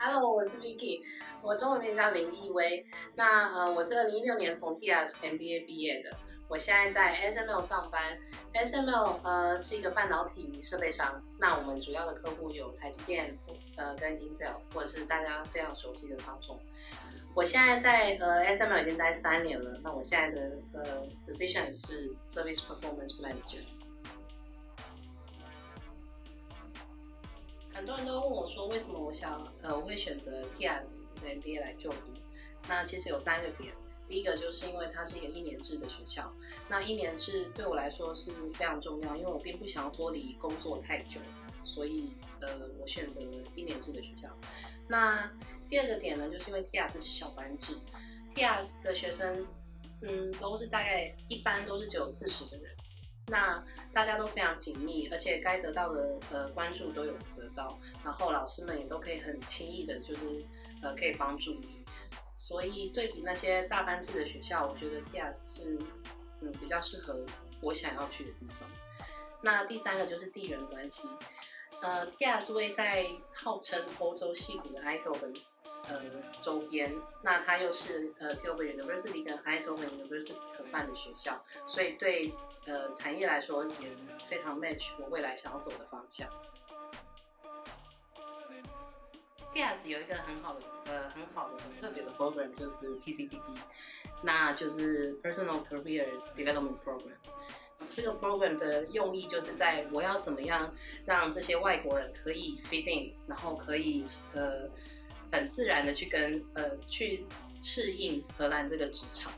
Hello，我是 Vicky，我中文名叫林艺薇。那呃，我是二零一六年从 TS MBA 毕业的，我现在在 SML 上班。SML 呃是一个半导体设备商，那我们主要的客户有台积电、呃跟 Intel，或者是大家非常熟悉的商众。我现在在呃 SML 已经待三年了，那我现在的呃 position 是 Service Performance Manager。很多人都问我说，为什么我想呃我会选择 TS 的 MBA 来就读？那其实有三个点。第一个就是因为它是一个一年制的学校，那一年制对我来说是非常重要，因为我并不想要脱离工作太久，所以呃我选择了一年制的学校。那第二个点呢，就是因为 TS 是小班制，TS 的学生嗯都是大概一般都是只有四十个人。那大家都非常紧密，而且该得到的呃关注都有得到，然后老师们也都可以很轻易的，就是呃可以帮助你。所以对比那些大班制的学校，我觉得 TS 是嗯比较适合我想要去的地方。那第三个就是地缘关系，呃，TS 位在号称欧洲戏骨的 i d o l 呃，周边，那它又是呃 t i l b e r University 跟 Eindhoven University 合办的学校，所以对呃产业来说也非常 match 我未来想要走的方向。TS 有一个很好的呃很好的很特别的 program 就是 PCDP，那就是 Personal Career Development Program。这个 program 的用意就是在我要怎么样让这些外国人可以 fit in，然后可以呃。很自然的去跟呃去适应荷兰这个职场，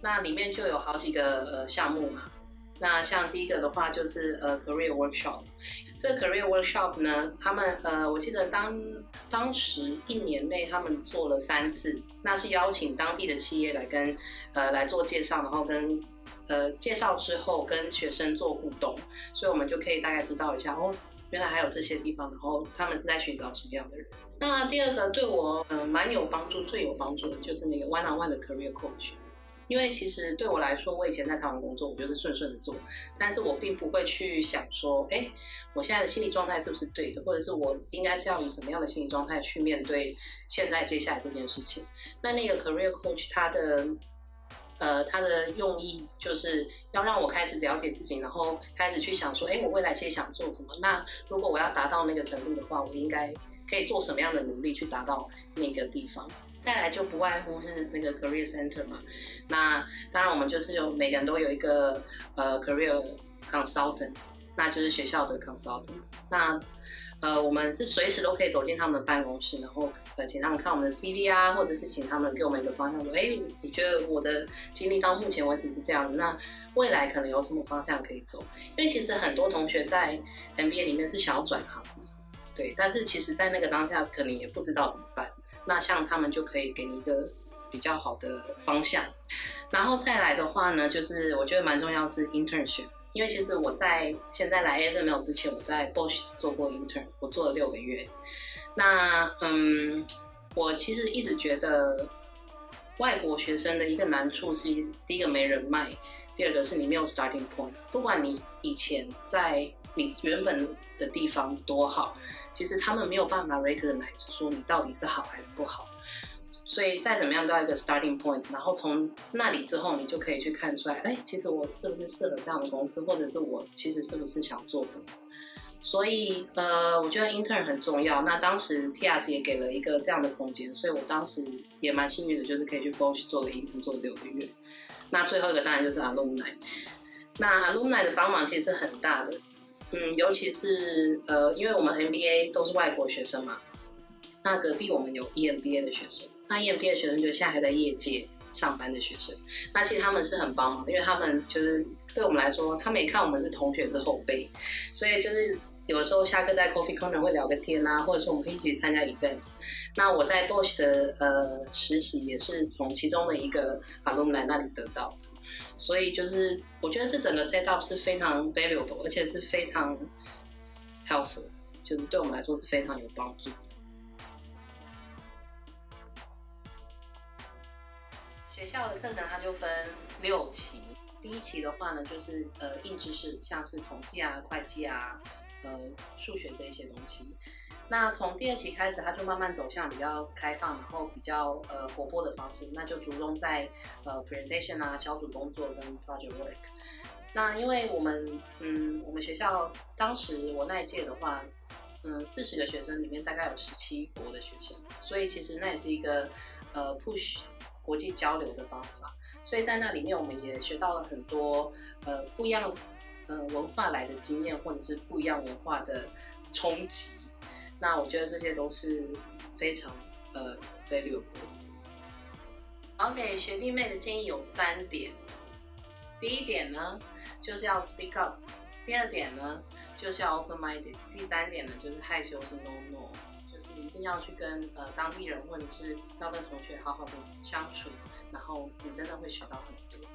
那里面就有好几个呃项目嘛。那像第一个的话就是呃 career workshop，这个 career workshop 呢，他们呃我记得当当时一年内他们做了三次，那是邀请当地的企业来跟呃来做介绍，然后跟呃介绍之后跟学生做互动，所以我们就可以大概知道一下哦。原来还有这些地方，然后他们是在寻找什么样的人？那第二个对我呃蛮有帮助、最有帮助的就是那个 One on One 的 Career Coach，因为其实对我来说，我以前在台湾工作，我就是顺顺的做，但是我并不会去想说，哎，我现在的心理状态是不是对的，或者是我应该是要以什么样的心理状态去面对现在接下来这件事情？那那个 Career Coach 他的。呃，他的用意就是要让我开始了解自己，然后开始去想说，哎，我未来其实想做什么？那如果我要达到那个程度的话，我应该可以做什么样的努力去达到那个地方？再来就不外乎是那个 career center 嘛。那当然，我们就是有每个人都有一个呃 career consultant，那就是学校的 consultant。那呃，我们是随时都可以走进他们的办公室，然后呃，请他们看我们的 CV 啊，或者是请他们给我们一个方向，说，哎，你觉得我的经历到目前为止是这样子，那未来可能有什么方向可以走？因为其实很多同学在 MBA 里面是想要转行，对，但是其实在那个当下可能也不知道怎么办。那像他们就可以给你一个比较好的方向。然后再来的话呢，就是我觉得蛮重要是 internship。因为其实我在现在来 ASML 之前，我在 Bosch 做过 intern，我做了六个月。那嗯，我其实一直觉得外国学生的一个难处是：第一个没人脉，第二个是你没有 starting point。不管你以前在你原本的地方多好，其实他们没有办法 recognize 说你到底是好还是不好。所以再怎么样都要一个 starting point，然后从那里之后，你就可以去看出来，哎，其实我是不是适合这样的公司，或者是我其实是不是想做什么。所以呃，我觉得 intern 很重要。那当时 TS 也给了一个这样的空间，所以我当时也蛮幸运的，就是可以去 b o s 做了 intern 做六个月。那最后一个当然就是 alumni。那 alumni 的帮忙其实是很大的，嗯，尤其是呃，因为我们 MBA 都是外国学生嘛，那隔壁我们有 EMBA 的学生。那 EMBA 学生就现在还在业界上班的学生，那其实他们是很帮忙，因为他们就是对我们来说，他们也看我们是同学是后辈，所以就是有时候下课在 Coffee Corner 会聊个天啊，或者是我们可以一起参加 event。那我在 Bosch 的呃实习也是从其中的一个阿龙来那里得到，所以就是我觉得这整个 set up 是非常 valuable，而且是非常 helpful，就是对我们来说是非常有帮助。学校的课程它就分六期，第一期的话呢，就是呃硬知识，像是统计啊、会计啊、呃数学这一些东西。那从第二期开始，他就慢慢走向比较开放，然后比较呃活泼的方式，那就着重在呃 presentation 啊、小组工作跟 project work。那因为我们嗯，我们学校当时我那一届的话，嗯，四十个学生里面大概有十七国的学生，所以其实那也是一个呃 push 国际交流的方法。所以在那里面，我们也学到了很多呃不一样呃文化来的经验，或者是不一样文化的冲击。那我觉得这些都是非常呃 valuable。好，给学弟妹的建议有三点。第一点呢，就是要 speak up；第二点呢，就是要 open minded；第三点呢，就是害羞是 no no，你一定要去跟呃当地人或者是要跟同学好好的相处，然后你真的会学到很多。